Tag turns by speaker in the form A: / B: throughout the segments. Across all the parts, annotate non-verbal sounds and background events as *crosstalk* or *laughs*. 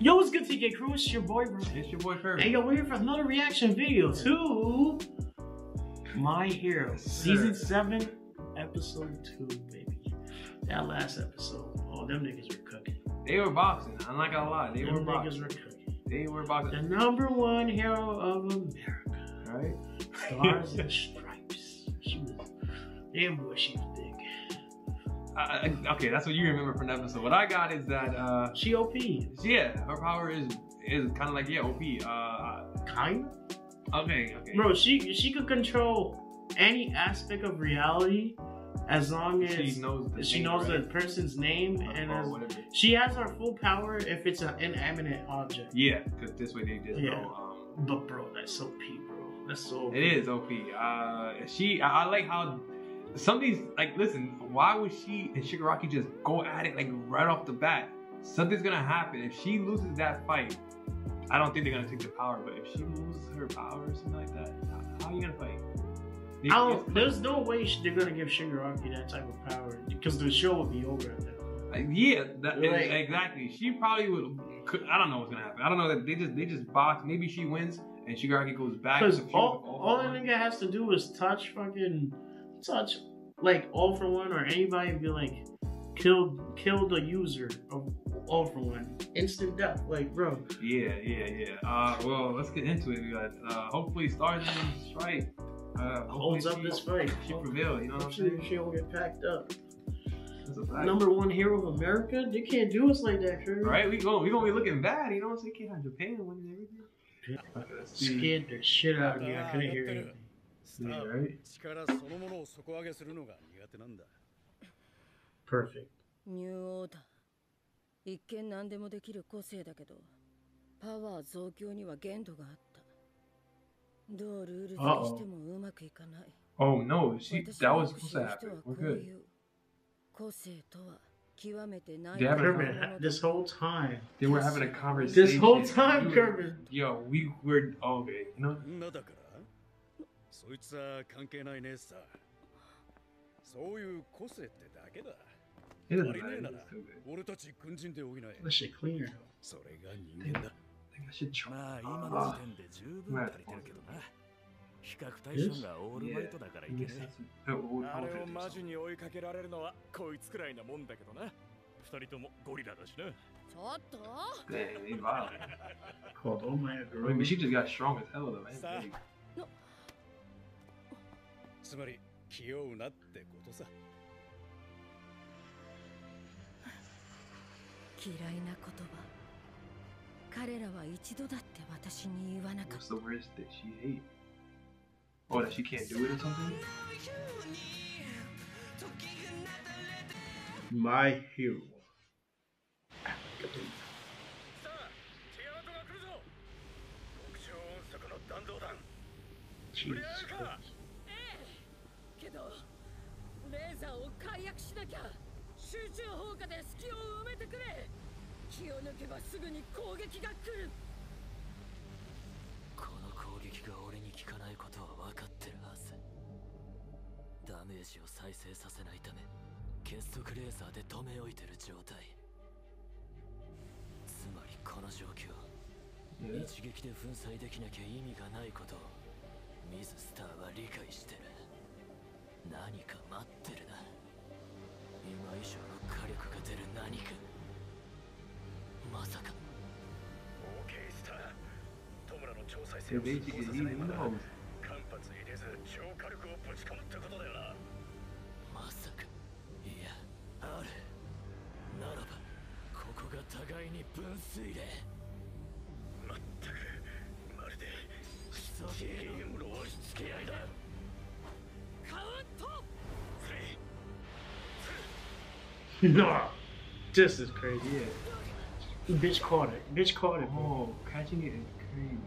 A: Yo, what's good, TK Crew? It's your boy, bro.
B: It's your boy Kirby.
A: Hey, yo, we're here for another reaction video to My Hero, Season 7, Episode 2, baby. That last episode, oh, them niggas were cooking.
B: They were boxing. I'm not gonna lie. They
A: them
B: were boxing.
A: were cooking.
B: They were boxing.
A: The number one hero of America.
B: Right?
A: Stars and *laughs* Stripes. She was, damn boy, she was.
B: Uh, okay, that's what you remember from the episode. What I got is that, uh,
A: She OP.
B: yeah, her power is is kind of like yeah, OP. Uh,
A: Kind
B: okay, okay.
A: Bro, she she could control any aspect of reality as long as
B: she knows the
A: she
B: name,
A: knows
B: right?
A: the person's name
B: Or-
A: and
B: or
A: as, she has her full power if it's an inanimate object.
B: Yeah, because this way they just
A: Yeah.
B: know. Um,
A: But bro, that's so P, bro. That's so.
B: It is OP. Uh, she, I, I like how some of these, like, listen, why would she and Shigaraki just go at it like right off the bat? Something's gonna happen if she loses that fight. I don't think they're gonna take the power, but if she loses her power or something like that, how, how are you gonna fight? They-
A: I don't, there's no way they're gonna give Shigaraki that type of power because the show would be over at that point.
B: Like, yeah, that,
A: Like-
B: exactly. She probably would. Could, I don't know what's gonna happen. I don't know that they just they just box. Maybe she wins and Shigaraki goes back.
A: Because all, all the nigga has to do is touch fucking touch like all for one or anybody be like kill kill the user of all for one instant death like bro
B: Yeah, yeah, yeah. Uh, well, let's get into it. We got uh, hopefully Stars and Stripe uh,
A: holds up
B: hopefully
A: this fight
B: She, she prevail. You know what I'm
A: she,
B: saying?
A: she don't get packed up
B: That's a fact.
A: number one hero of America they can't do us like that Curry.
B: Right? We going we gonna be looking bad. You know what I'm saying? Can't have Japan winning everything. Okay, let's
A: scared the shit out of me I couldn't hear anything
C: スター
B: Yeah,
C: は
B: right?
C: 力そのものを底上げするのが苦手なんだ
A: perfect
D: ニューオーダー一見何でもできる個性だけどパワー増強には限度があったどうルール付けしてもうまくいかない
B: Oh no, she
D: 私
B: that
D: の
B: was
D: 不
B: supposed
D: 思
B: to
D: 議人
B: happen.
D: はこ
B: We're
D: う
B: good.
D: いう個性とは極めてない
B: They have a-
A: Kermit this whole time
B: They were having a conversation.
A: this whole time
B: We-
A: Kermit
B: Yo, we were okay. You know?
C: そいつは関係ないねさ。そういう個性ってだけだ。俺たち軍人で補え。それが人間だ。
E: まあ対象がオールマイトだからいけなをマジに追いかけられるのはこいつくらいなもんだけどな。二人ともゴリラだしな。
D: ちょっと？*laughs*
C: Sa-
B: Big.
C: つまり気負うなってことさ
D: 嫌いな言葉彼らは一度だって私に言わなかっ
B: What's
D: た
B: the worst that she hate? Oh, that she can't do it or something?
A: my hero
C: さあティアマトが来るぞ極超音速の弾道弾
A: Jesus
C: か
A: Christ
D: ーザーを解約しなきゃ。集中砲火で隙を埋めてくれ。気を抜けばすぐに攻撃が来る。
E: この攻撃が俺に効かないことは分かってるはず。ダメージを再生させないため結束レーザーで止め置いてる状態。つまりこの状況.一撃で粉砕できなきゃ意味がないことをミズ・スターは理解してる何か待ってるな。今以上の火力が出る何か。まさか。
C: OK スター。トムラの超再生を成功させないま.間髪入れず超火力をぶち込むってことだよな。
E: まさか。いやある。ならばここが互いに分水嶺。
C: まったく。まるで
E: クソゲームの押し付け合いだ
A: no, just as crazy.
B: Yeah,
A: bitch caught it. Bitch caught it.
B: Oh, catching it is crazy.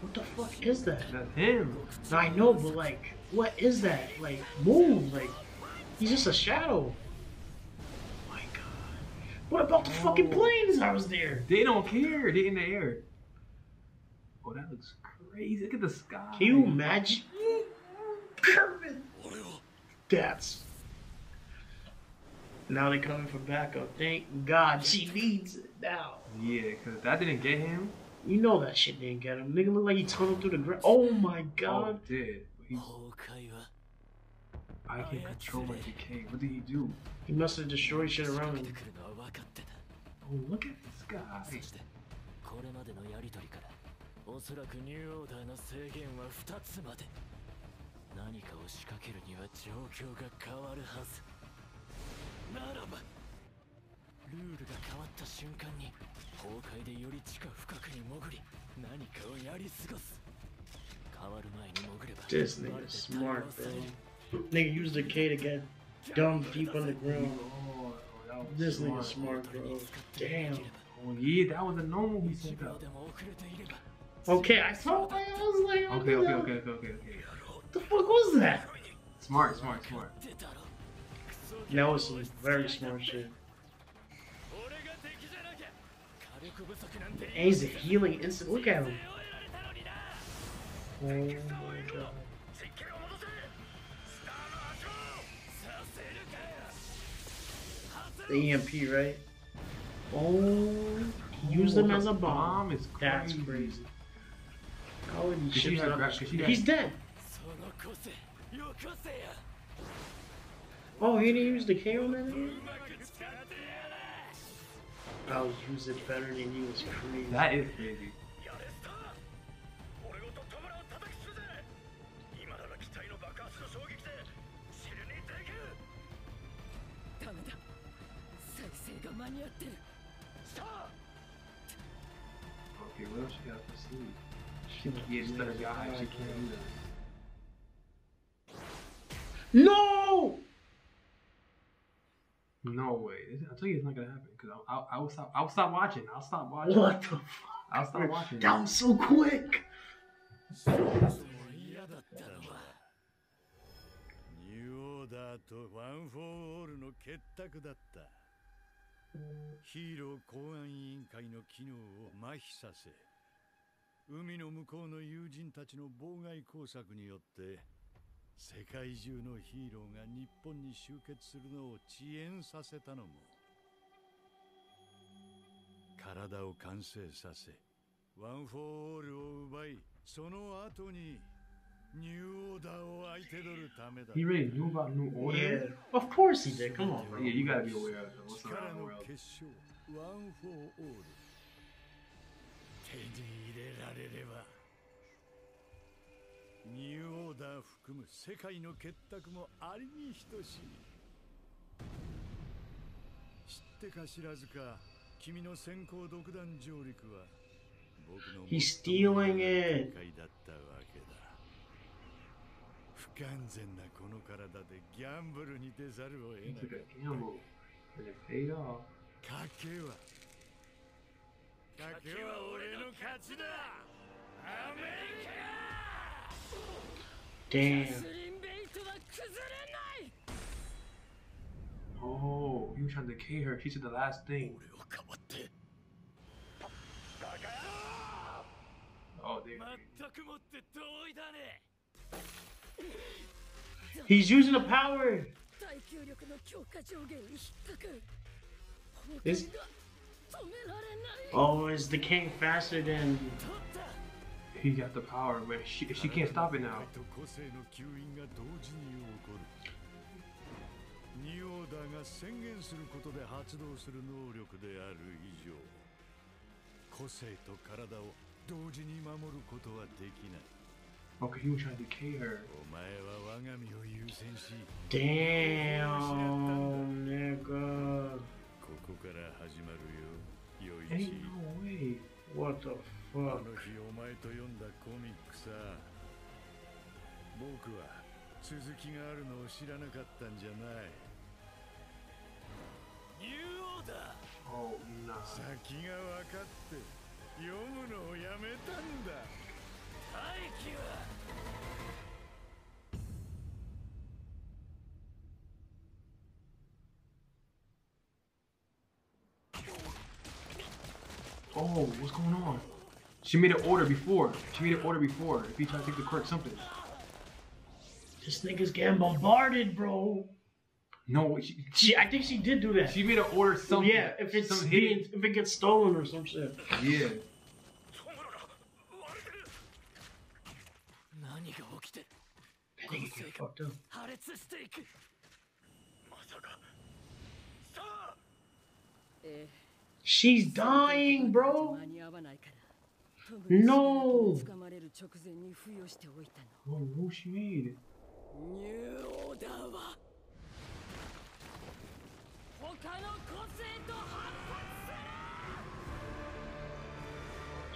A: What the fuck is that?
B: That's him.
A: I know, but like what is that? Like, move! Like, he's just a shadow. Oh my god. What about the fucking planes I was there?
B: They don't care. They in the air. Oh, that looks crazy. Look at the sky.
A: Can you imagine? That's. Now they're coming for backup. Thank God she needs it now.
B: Yeah, because that didn't get him.
A: You know that shit didn't get him. Nigga look like he tunneled through the ground. Oh my
B: Oh,
A: god.
B: it did. He,
E: 崩壊は
B: I can control my decay. What did he do?
A: He must have destroyed shit
E: 出
A: around
B: Oh, look at this guy.
E: これまでのやりとりからおそらくニューオーダーの制限は2つまで何かを仕掛けるには状況が変わるはずならばルールが変わった瞬間に崩壊でより地下深くに潜り何かをやり過ごす
A: This nigga smart, bro. Nigga use decay to get dumb deep underground.
B: Oh,
A: this nigga
B: smart,
A: bro. Damn.
B: Oh yeah, that was a normal
E: we
B: sent out.
A: Okay, I saw that. I was like, oh,
B: okay, okay, okay, okay, okay, okay.
A: What the fuck was that?
B: Smart, smart, smart.
A: That was some very smart shit. And he's healing instant. Look at him. The EMP, right? Oh, use them as a bomb.
B: Is crazy.
A: That's
B: crazy.
A: How would you
B: shoot
A: that? He's dead. Oh, he didn't use decay on that. I was using better than you. It's crazy.
B: That is crazy. Okay, what else she got to see?
A: She was-
B: Yeah, just let her. She can't do that.
A: No!
B: No way. I'll tell you it's not gonna happen. Cause I, I, I will stop. I'll stop watching. I'll stop watching.
A: What the
B: I'll stop watching.
A: That was so quick.
C: ヒーロー公安委員会の機能を麻痺させ海の向こうの友人たちの妨害工作によって世界中のヒーローが日本に集結するのを遅延させたのも体を完成させワン・フォー・オールを奪いその後に
B: He really knew about New Order?
A: Yeah. Of course he did. Come on, bro.
B: Yeah, you gotta be aware of what's around the world.
A: He's stealing it!
C: 完全なこの体でギャンブルに出ざるを得ない.賭けは賭けは俺の勝ちだアメリカ
A: Damn.
D: スリンベイトは崩れない
B: Oh, was trying to decay her. She said the last thing. Oh, they.
A: He's using a power. Is... Oh, is the king faster than...
B: He got the power, but she, she can't stop it now.
C: と個性の吸引が同時に起こるニューオーダーが宣言することで発動する能力である以上個性と体を同時に守ることはできない
B: Okay, he was trying to decay her.
C: お前は我が身を優先し
A: Damn, nigga.
C: ここから始まるよ良い
B: Ain't
C: し
B: no way.
A: What the
C: あ
A: fuck?
C: の日お前と読んだコミックさ僕は続きがあるのを知らなかったんじゃない
E: ニューオーダー
B: Oh nah.
C: 先が分かって読むのをやめたんだ
E: 気は
B: Oh, what's going on? She made an order before. She made an order before. If he tried to take the quirk, something.
A: This nigga's getting bombarded, bro.
B: No, she,
A: She, I think she did do that.
B: she made an order something.
A: yeah, if it's
B: some
A: being, if it gets stolen or some shit.
B: Yeah.
E: 何 が起きて
A: That nigga get fucked up.
E: 破裂していくまさかさあ
D: え
A: She's dying,
D: え
A: bro.
D: 間に合わないからトム
A: No
D: に捕まれる直前に付与しておいたの
B: Oh, what she made?
E: ニュ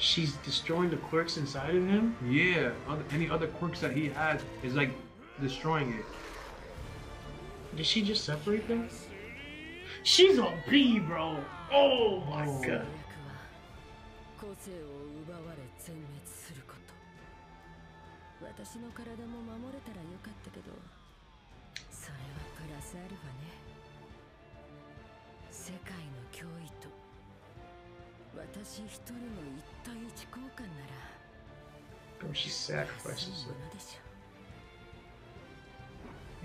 A: She's destroying the quirks inside of him.
B: Yeah. Other, any other quirks that he has is like destroying it.
A: Did she just separate them? She's a B, bro. Oh my
B: Oh.
A: god.
D: 私の体も守れたらよかったけどそれはプラスアルファね世界の脅威と私一人の一対一交換なら
A: Bro, she
D: 安い
A: sacrifices
D: も
A: it.
D: のでしょ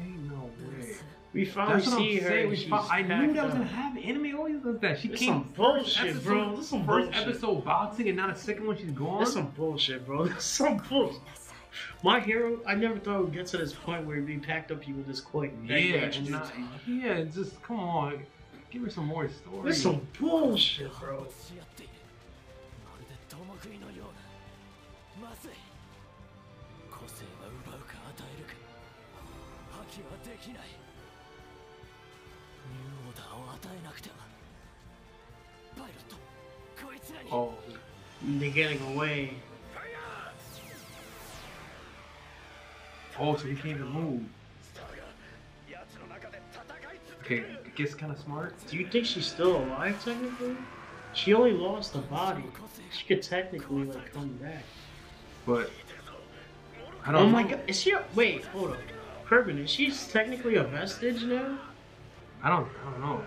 B: Ain't no
D: どう
B: way.
D: す
A: We finally
B: That's what I'm
A: see her.
B: saying.
A: and
B: We
A: she's
B: fi- I knew
A: packed
B: that was
A: up.
B: gonna happen. Anime always does that. She
A: This
B: came
A: some
B: first
A: bullshit,
B: episode,
A: bro. This some
B: first
A: bullshit.
B: episode boxing, and now the second one she's gone.
A: That's some bullshit, bro. *laughs* That's some bullshit.
D: なさい
A: My hero, I never thought it would get to this point where it'd be packed up people this quick. That
B: yeah,
A: much,
B: and
A: dude.
B: not, yeah. it's Just come on, Give me some more stories.
A: This some bullshit, bro.
B: Oh,
A: they're getting away.
B: Oh, so he can't even move. Okay, gets kind of smart.
A: Do you think she's still alive technically? She only lost the body. She could technically like come back.
B: But I don't
A: Oh my
B: know.
A: god, is she? A, wait, hold up. Kerbin, is she technically a vestige now?
B: I don't. I don't know.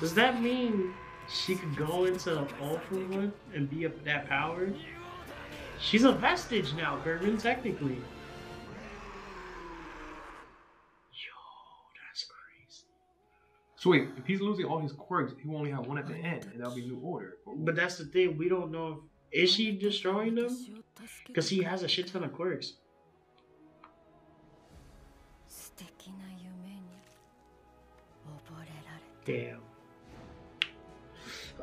A: Does that mean she could go into the Ultra One and be up that power? She's a vestige now, Kerbin, technically.
B: So wait, if he's losing all his quirks, he will only have one at the end, and that'll be New Order.
A: But that's the thing, we don't know if is she destroying them? Because he has a shit ton of quirks. Damn.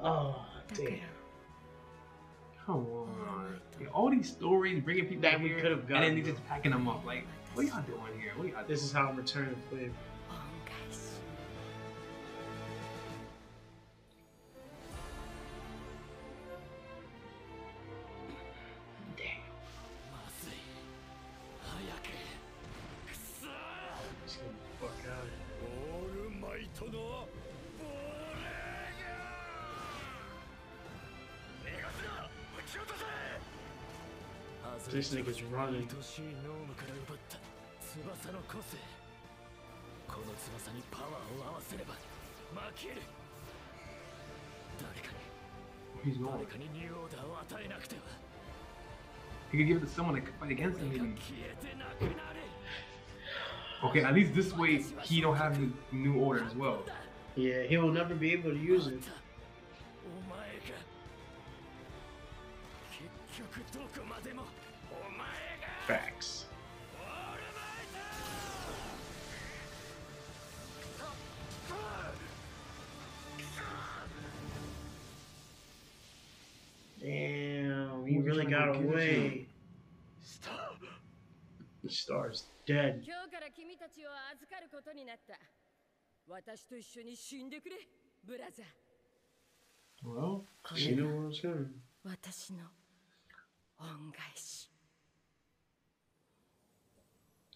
A: Oh, damn.
B: Come on. All these stories bringing people
A: that we
B: could
A: have gotten,
B: and then they just packing them up. Like, what y'all doing here? What y'all doing?
A: This is how I'm returning
C: to play.
A: This nigga's running.
E: 愛しいノームから奪った翼の個性この翼にパワーを合わせれば負ける誰かに
B: He's going.
E: 誰かにニューオーダーを与えなくては
B: He could give it to someone that could fight against him.
E: 俺が
B: Maybe.
E: 消えてなくなる
B: Okay, at least this way he don't have the New Order as well.
A: Yeah, he will never be able to use it. Facts. Damn, he
B: Who's
A: really
B: trying to
A: got
B: go get
A: away. The star's dead.
D: 今日から君たちを預かることになった私と一緒に死んでくれブラザー
B: Well,
A: She knew what was coming.
D: 私の恩返し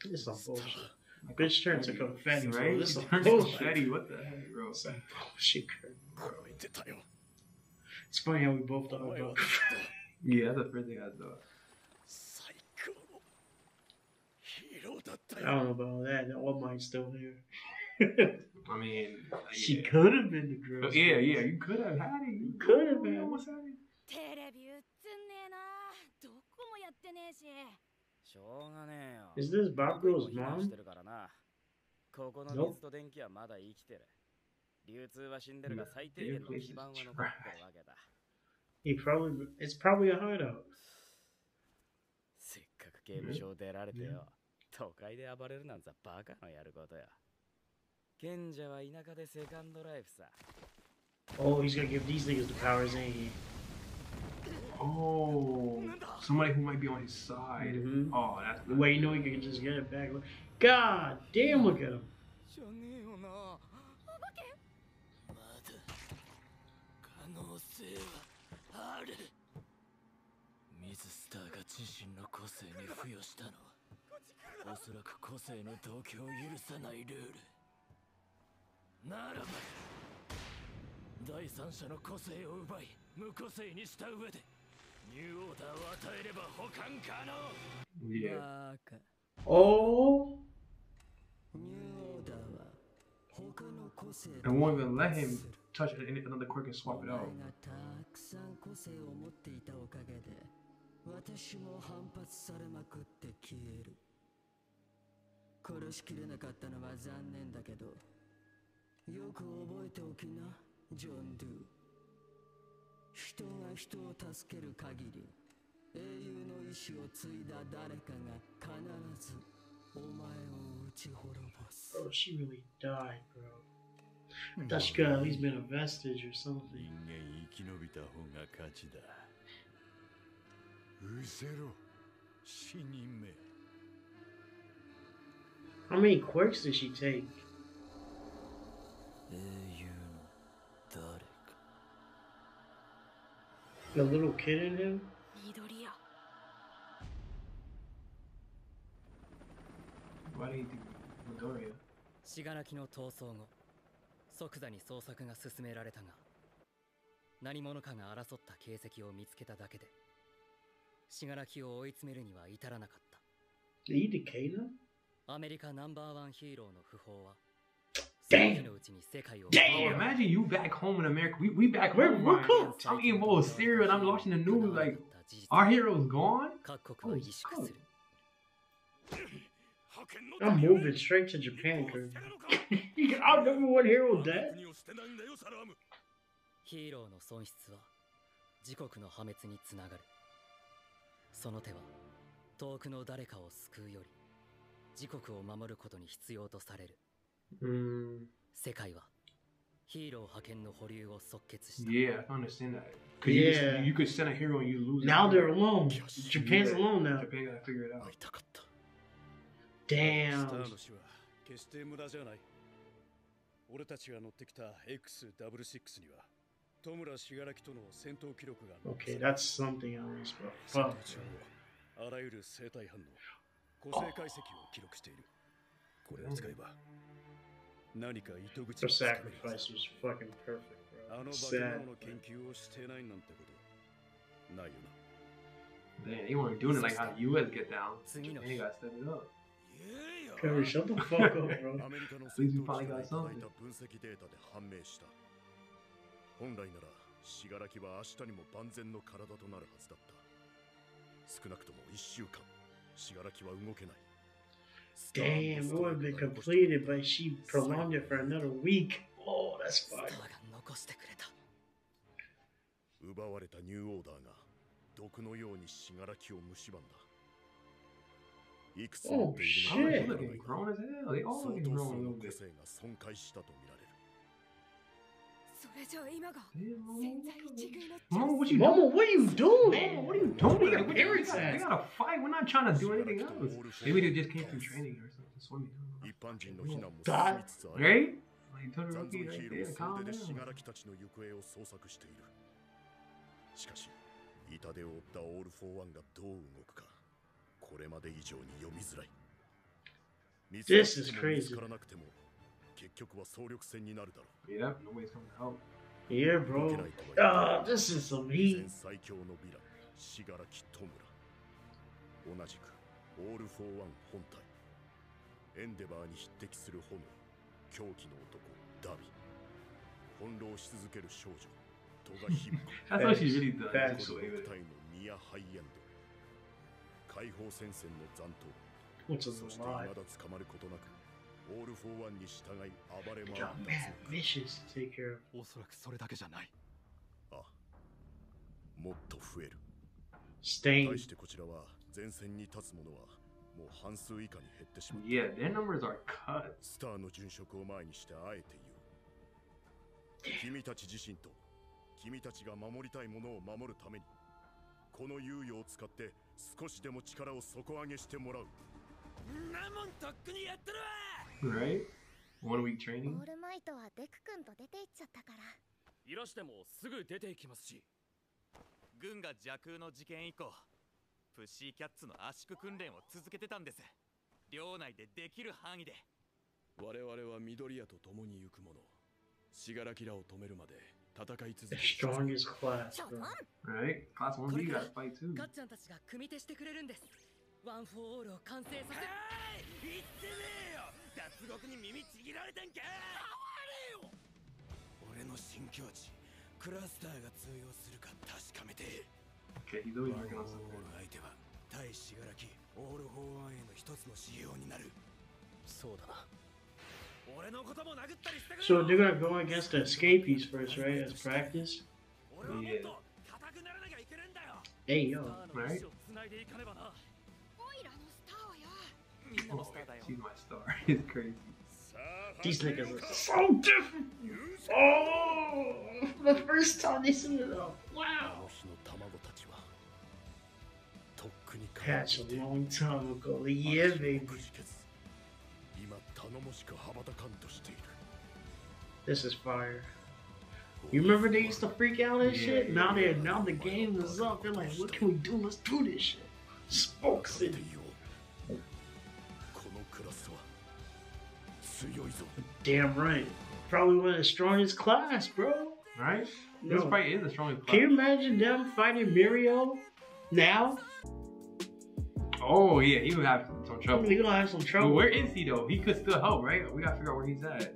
A: This is bullshit. Bitch turns into confetti,
B: right?
A: This is some bullshit.
B: What the heck, bro?
A: Some *laughs* bullshit, It's funny how we both thought about
B: Yeah, that's the first thing I thought.
A: I don't know about that. The old mind's still here.
B: I mean, yeah.
A: she could have been the girl.
B: Yeah, yeah, you could have had it.
A: You could have been.
B: Almost had it.
F: テレビ映んねえなどこもやってねえし
D: しょうがねえよ
A: Is this Bob
D: 僕も
A: Girl's
D: 避難
A: mom?
D: してるからなここの
A: Nope.
D: 水と電気はまだ生きてる流通は死んでるが最低限の基盤は残ってるわけだ
A: He probably. It's probably a hideout.
D: せっかく刑務所を出られてよ都会で暴れるなんざバカのやることよ賢者は田舎でセカンドライフさ
A: Oh, he's gonna give these niggas the powers, ain't he?
B: Oh, somebody who might be on his side.
A: Mhm.
B: Oh, that's
A: The way you know he can just get it back. God damn, look at him.
D: 第三者の個性を奪い無個性にした上でニューオーダーを与えれば保管可能。カ
A: Oh,
D: ニューオーダーは他の個性
B: And won't even let him touch any- another quirk and swap it
D: お
B: out.
D: 前がたくさん個性を持っていたおかげで私も反発されまくって消える。殺しきれなかったのは残念だけどよく覚えておきなジョン・ドゥ人が人を助ける限り英雄の意志を継いだ誰かが必ずお前を撃ち滅ぼす
A: bro, she really died, bro. I thought she could have at least been a vestige or something.
G: 人間生き延びた方が勝ちだうせろ死人め
A: How many quirks did she take?
D: 英雄の 誰か
A: The little kid in him?
F: 緑屋
B: Why did he do Midoriya?
D: 信楽の逃走後即座に捜索が進められたが何者かが争った形跡を見つけただけで信楽を追い詰めるには至らなかっ?たアメリカナンバーワンヒーローの訃報は
A: Damn.
B: Damn. Imagine you back home in America. We, we back
A: we're. We're cooked.
B: I'm eating bowl of cereal and I'm watching the news like, our hero's gone?
D: Oh, cool.
A: I'm moving straight to Japan, cause our number one hero dead.
D: ヒーローの損失は自国の破滅につながるその手は遠くの誰かを救うより自国を守ることに必要とされる
A: Mm.
B: Yeah, I understand that. Cause
A: yeah.
B: You, you could send a hero and you lose.
A: Now they're alone. Japan's
B: yeah.
A: alone now.
B: Japan gotta figure it out.
A: Damn. Okay, that's something else, bro.
G: あらゆる生体反応、個性解析を記録している。これを使えば何か糸口は
A: sacrifice
G: ず
A: was fucking perfect,
G: あ
A: bro.
G: の
A: It's
G: 化け
A: sad.
G: 物の研究をしてないなんてことないよな
B: Man, they weren't doing it like how the U.S. get down.
D: 次の
B: They gotta step it up.
A: Curry, shut the fuck up, bro.
G: アメリカの戦闘
B: finally
G: 機から
B: got
G: いた分析データで判明した本来なら信楽は明日にも万全の体となるはずだった少なくとも1週間信楽は動けない
A: Damn, it would have been completed, but she prolonged it for another week. Oh, that's
D: スター
A: fire.
D: が残してくれた
G: 奪われたニューオーダーが毒のように信楽を蝕んだいくつ持っている
B: Oh,
G: のか
B: shit.
G: わ
B: They
G: からない
B: looking grown as hell. They all
G: 相
B: looking
G: 当
B: grown
G: 数
B: a
G: の
B: little
G: 個
B: bit.
G: 性が損壊したとみられる
B: Mama,
F: what you
B: Mama,
F: doing?
B: what are you doing?
A: Mama, what
B: are
A: you doing?
B: We gotta, gotta fight. We're not trying to do anything else. Maybe they just came from training or something. Swimming.
G: That,
B: right?
A: Is crazy.
G: 結局は総力戦になるだろ
B: Yeah, nobody's coming help.
A: Yeah, bro. Ah, this is
G: い全最強のヴィラン信楽戸村同じくオール・フォー・ワン本体エンデバーに匹敵する炎狂気の男ダビ翻弄し続ける少女トガヒムコ
B: That's what she really.
A: Bad.
B: actually.
G: 部隊のニアハイエンド解放戦線の残党そして
A: lot.
G: だ捕まることなくオール・フォー・ワンに従い暴れ回
A: care of.
H: おそらくそれだけじゃない。
G: あもっと増える.対してこちらは前線に立つ者はもう半数以下に減ってしまった。
B: Yeah, their numbers are cut.
G: スターの殉職を前にしてあえて言う。君たち自身と君たちが守りたいものを守るためにこの猶予を使って少しでも力を底上げしてもらう
B: Right? One week
I: オ
B: training.
I: ールマイトはデク君と出て行っちゃったから。
E: いらしてもすぐ出て行きますし。軍が邪空の事件以降プッシーキャッツの圧縮訓練を続けてたんです。領内でできる範囲で。
J: 我々は緑谷と共に行く者死柄木らを止めるまで戦い続
A: The
J: ける
A: strongest class,
B: Right? Class 1B got to fight too.
D: ガッチャンたちが組手してくれるんですワン・フォー・オールを完成させ
E: 言ってねえよ！脱獄に耳ちぎられてんか
J: 俺の新境地クラスターが通用するか確かめて。ワン・
B: working
J: オー
B: on
J: ル
B: something.
J: 相手は対死柄木オール・フォー・ワンへの一つの指標になる。
E: そうだな。俺のことも殴ったりしてくれ
A: So they're gonna go against the escapees first, right? As practice?
E: 俺はもっと硬くならなきゃいけねえんだよ
A: ！Hey, yo.
E: ス People
B: see my star. it's crazy.
A: These niggas are so different. Oh, the first time they seen it
G: up.
A: Wow.
G: That's
A: a long time ago. Yeah, baby. This is fire. You remember they used to freak out and shit? Now they now the game is up. They're like, what can we do? Let's do this shit. Spoke
G: それで
A: City.
G: 言おうこのクラスは強いぞ
A: Damn right. Probably one of the strongest class, bro.
B: Right? This
A: No.
B: fight is the strongest
A: Can you
B: fight.
A: imagine them fighting Mirio now?
B: Oh, yeah, he would have some
A: I
B: trouble.
A: mean, you're gonna have some
B: But
A: trouble.
B: where is he though? He could still help, right? We gotta figure out where he's at.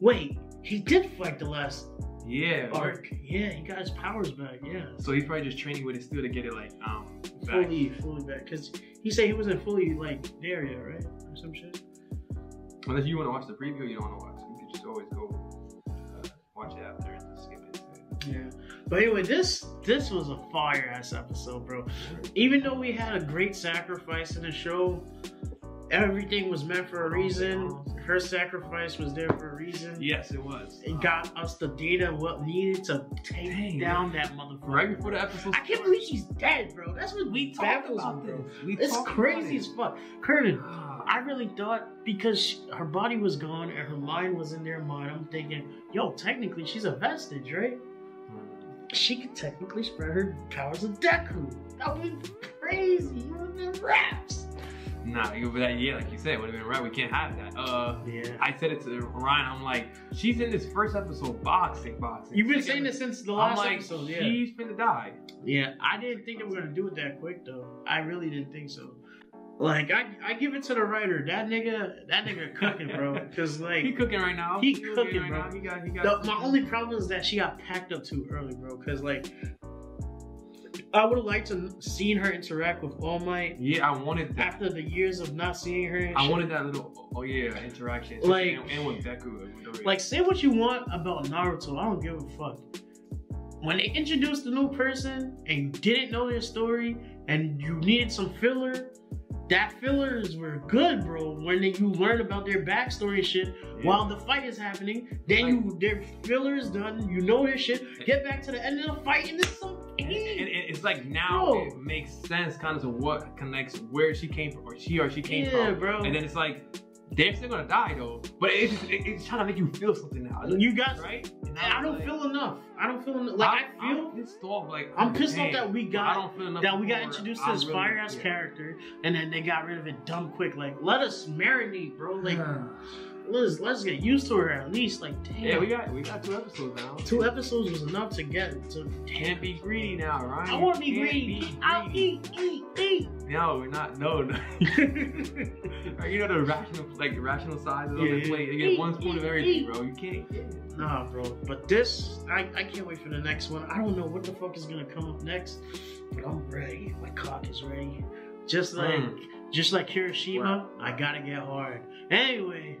A: Wait, he did fight the last
B: yeah.
A: Yeah, he got his powers back. Yeah,
B: So he's probably just training with it still to get it like um back.
A: fully, fully back. Cause he said he wasn't fully like there yet, right? Or some shit.
B: Unless you want to watch the preview, you don't want to watch. You could just always go uh, watch it after and just skip it.
A: Yeah. But anyway, this this was a fire ass episode, bro. Even though we had a great sacrifice in the show, everything was meant for a reason. Her sacrifice was there for a reason.
B: Yes, it was.
A: It got us the data what needed to take
B: Dang,
A: down that motherfucker.
B: Right before the episode.
A: I can't believe she's dead, bro. That's what
B: we talked about
A: bro.
B: this. We
A: It's crazy as fuck. Curtin,
B: Ah.
A: I really thought because she, her body was gone and her mind was in their mind, I'm thinking, yo, technically she's a vestige, right? She could technically spread her powers of Deku. That would be crazy. You would been raps.
B: Nah, it that, yeah, like you said, would have been right. We can't have that. Uh,
A: Yeah.
B: I said it to Ryan. I'm like, she's in this first episode boxing, boxing.
A: You've been saying this since the last
B: like,
A: episode, yeah.
B: she's finna die.
A: Yeah, I didn't think they were gonna do it that quick though. I really didn't think so. Like I, I give it to the writer. That nigga, that nigga cooking, bro. Cause like
B: He cooking right now.
A: He
B: cooking
A: cooking,
B: right
A: bro.
B: now. He got, he
A: The,
B: got.
A: my only problem is that she got packed up too early, bro. Cause like, I would have liked to seen her interact with All Might
B: Yeah, I wanted that.
A: after the years of not seeing her.
B: I
A: shit.
B: wanted that little, oh, oh yeah, interaction.
A: Like-
B: and, and with Deku. and with Dory.
A: Like, say what you want about Naruto. I don't give a fuck. When they introduced a new person and you didn't know their story and you needed some filler, that fillers were good, bro. When they, you learn about their backstory and shit
B: Yeah.
A: while the fight is happening, then you their fillers done. You know their shit. Get back to the end of the fight and it's so
B: And,
A: pain.
B: and it's like now
A: Bro.
B: it makes sense kind of to what connects where she came from or she or she came
A: Yeah,
B: from.
A: bro.
B: And then it's like they're still gonna die though. But it's just, it- it's trying to make you feel something now.
A: You got
B: right? And
A: I don't
B: like,
A: feel enough. I don't feel enough. Like I,
B: I'm-
A: feel.
B: I'm pissed off. Like
A: I'm pissed off that we got-
B: I don't feel enough
A: that we got introduced to this
B: really-
A: fire ass
B: yeah.
A: character, and then they got rid of it dumb quick. Like, let us marinate, bro. Like, *sighs* let's let's get used to her at least. Like, damn.
B: Yeah, we got we got two episodes now.
A: two episodes was enough to get to.
B: Can't be greedy now, right?
A: I want to be greedy. I'll eat, eat, eat.
B: No, we're not. No, no. *laughs* you know the rational, like rational sizes of
A: Yeah,
B: the
A: yeah.
B: plate. You get
A: Eat,
B: one spoon
A: eat,
B: of everything,
A: eat.
B: bro. You can't get it.
A: Nah, bro. But this, I, I can't wait for the next one. I don't know what the fuck is gonna come up next, but I'm ready. My cock is ready. Just like,
B: Mm.
A: just like Hiroshima, I gotta get hard. Anyway.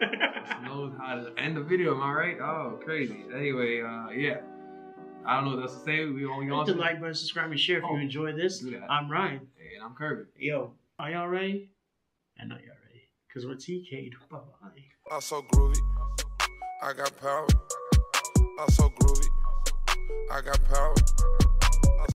B: Just knows how to end the video. Am I right? Oh, crazy. Anyway, uh, yeah. I don't know what else to say. We only
A: Hit
B: on
A: the like button, subscribe, and share if
B: Oh,
A: you enjoy this.
B: do that.
A: I'm Ryan.
B: and I'm Kirby.
A: Yo, are y'all ready? I know y'all ready. Cause we're TK'd. Bye bye.
H: I'm so groovy. I got power. I'm so groovy. I got power.